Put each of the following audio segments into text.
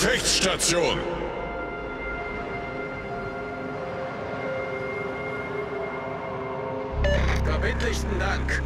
Gefechtsstation! Verbindlichen Dank!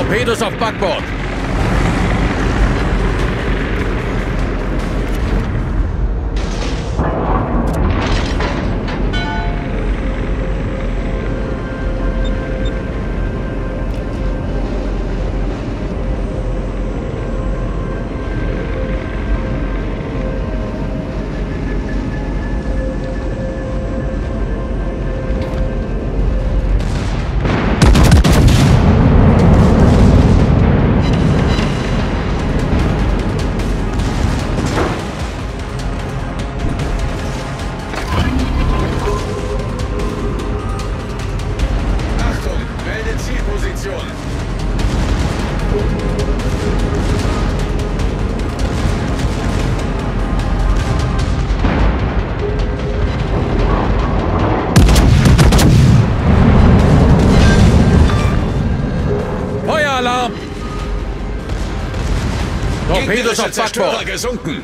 Torpedos auf Backbord. Torpedos auf Backbord. gesunken.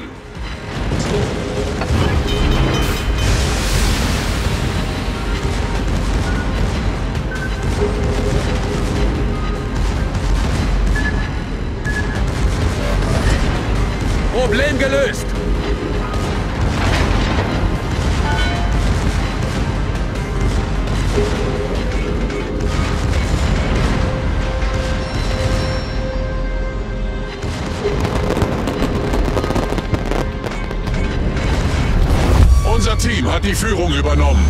Problem gelöst. die Führung übernommen.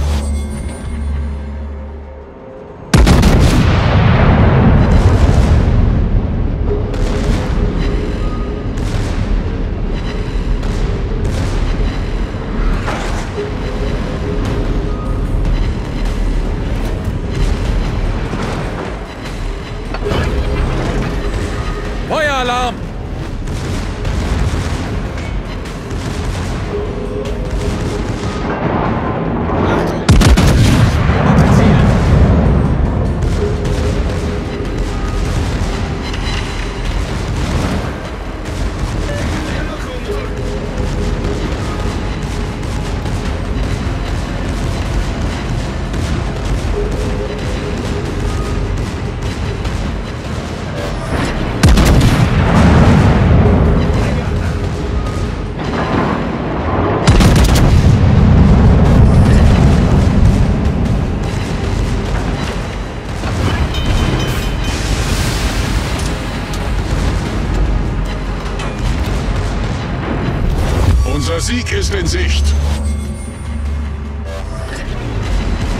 Sieg ist in Sicht.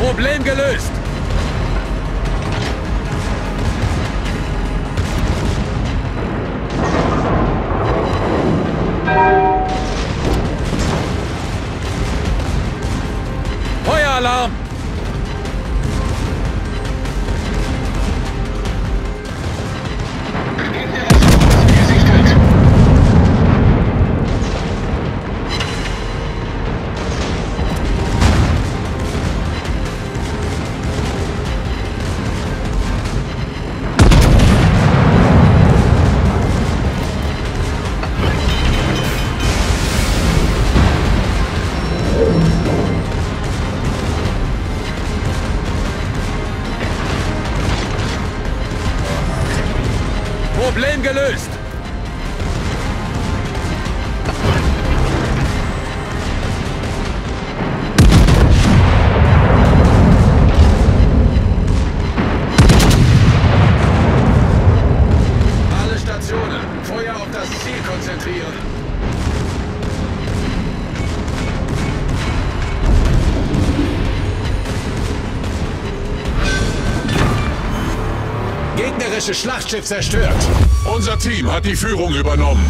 Problem gelöst. Gegnerisches Schlachtschiff zerstört. Unser Team hat die Führung übernommen.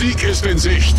Sieg ist in Sicht.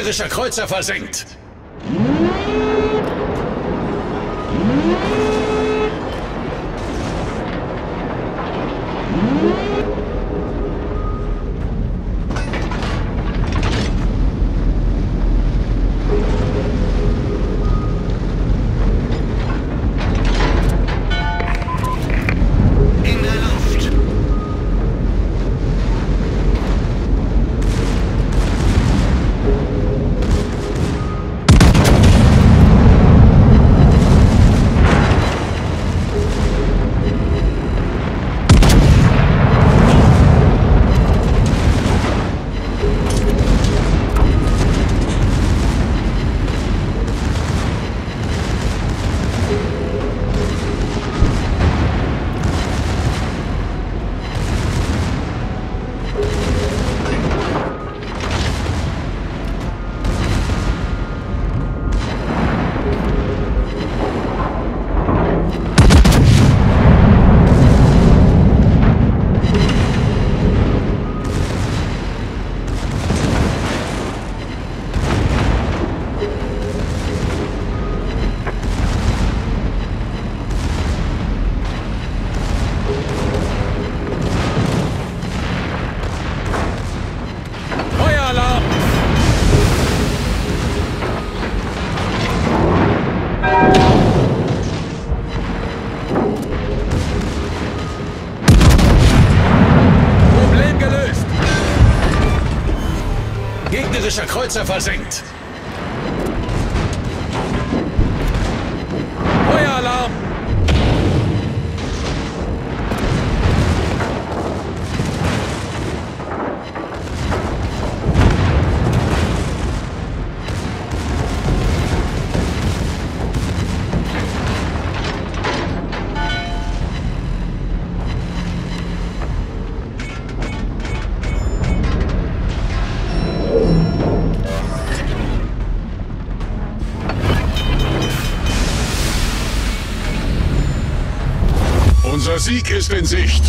Gegnerischer Kreuzer versenkt. Kreuzer versenkt. Sieg ist in Sicht.